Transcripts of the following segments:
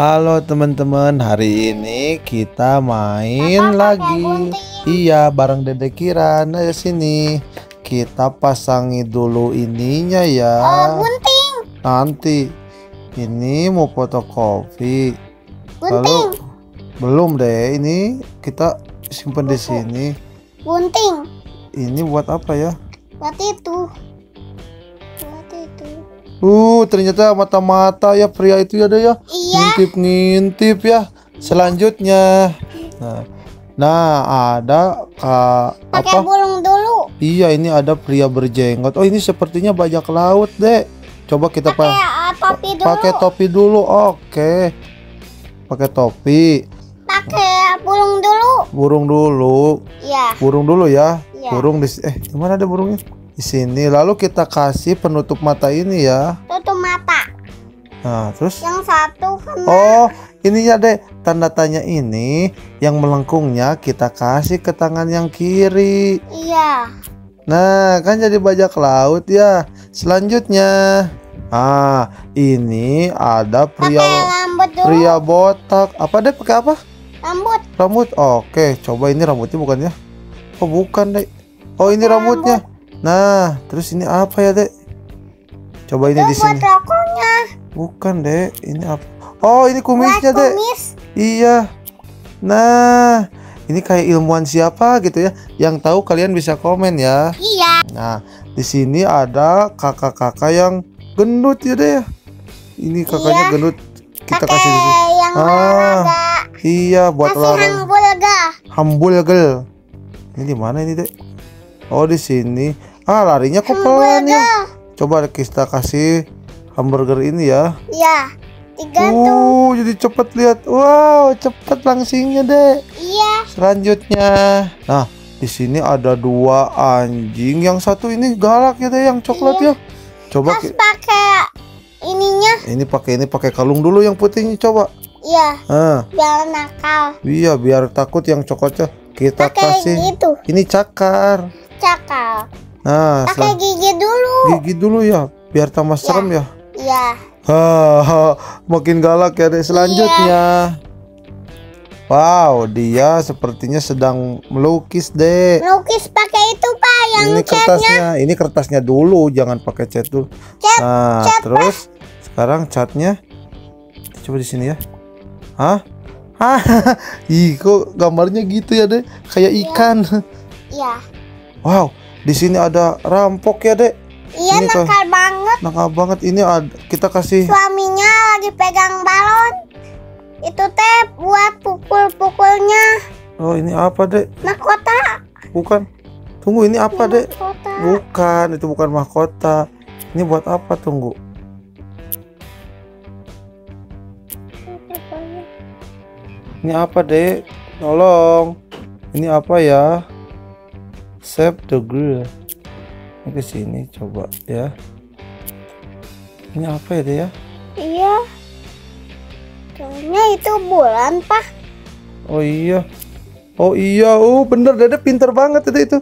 Halo teman-teman, hari ini kita main Papa lagi. Iya, bareng Dede Kiran. Ayo sini. Kita pasangi dulu ininya ya. Eh, gunting, Nanti ini mau fotokopi. gunting, belum deh. Ini kita simpen di sini. gunting. Ini buat apa ya? Buat itu. Uh, ternyata mata-mata ya pria itu ya deh ya. Iya, Ngintip-ngintip ya. Selanjutnya. Nah, nah ada uh, pakai apa? burung dulu. Iya, ini ada pria berjenggot. Oh, ini sepertinya bajak laut, Dek. Coba kita Pakai pa- eh, topi dulu. pakai topi dulu. Oke. Pakai topi. Pakai burung dulu. Burung dulu. Iya, Burung dulu ya. iya. Burung di eh di mana ada burungnya? Di sini. Lalu kita kasih penutup mata ini ya. Tutup mata. Nah, terus Yang satu kena. Oh, ininya deh tanda tanya ini yang melengkungnya kita kasih ke tangan yang kiri. Iya. Nah, kan jadi bajak laut ya. Selanjutnya, ah, ini ada pria pria botak. Apa deh pakai apa? Rambut. Rambut. Oke, coba ini rambutnya bukan ya? Oh, bukan deh. Oh, ini rambutnya. Nah, terus ini apa ya, Dek? Coba ini di sini. Bukan, Dek. Ini apa? Oh, ini kumisnya, Dek. kumis. Iya. Nah, ini kayak ilmuwan siapa gitu ya? Yang tahu kalian bisa komen ya. Iya. Nah, di sini ada kakak-kakak yang gendut ya deh. Ini kakaknya Iya. gendut. Kita Pakai kasih di sini. yang Ah, olahraga. Iya, buat Kasih olahraga. hambulga. Hambulgel. Ini di mana ini, Dek? Oh, di sini. Ah, larinya kok pelan ya. Coba kita kasih hamburger ini ya. Iya. Digantung. Uh, jadi cepet lihat. Wow, cepet langsingnya, Dek. Iya. Selanjutnya, nah di sini ada dua anjing. Yang satu ini galak ya deh, yang coklat ya. Coba ki- pakai ininya. ini pakai ini pakai kalung dulu yang putihnya coba. Iya. Ah, Biar nakal. iya biar takut yang coklatnya kita Pakai kasih. gitu. Ini cakar. Cakal. Nah, Pakai gigi dulu. gigi dulu ya, biar tambah serem ya. Iya. Hahaha, makin galak ya deh. Selanjutnya. Wow, dia sepertinya sedang melukis deh. Lukis pakai itu pak yang ini catnya. kertasnya ini kertasnya dulu jangan pakai cat dulu Cat, nah cat, terus sekarang catnya coba di sini ya hah hah ih kok gambarnya gitu ya deh kayak ikan Iya. wow di sini ada rampok ya dek Iya Ini nakal banget. nakal banget ini ada kita kasih Suaminya lagi pegang balon. Itu teh buat pukul-pukulnya. oh ini apa dek Mahkota. bukan tunggu ini apa dek Mahkota. bukan itu bukan mahkota ini buat apa tunggu Ini apa, Dek? Tolong. Ini apa ya? Save the grill. Ini ke sini coba ya. Ini apa Dek ya? Iya. Kayaknya itu bulan pak. Oh iya. Oh iya, oh bener Dede pinter banget Dede itu.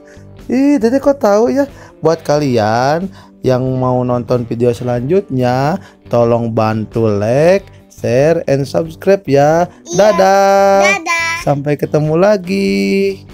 Ih, Dede kok tahu ya? Buat kalian yang mau nonton video selanjutnya, tolong bantu like, share, and subscribe ya. Iya. Dadah. Dadah. Sampai ketemu lagi.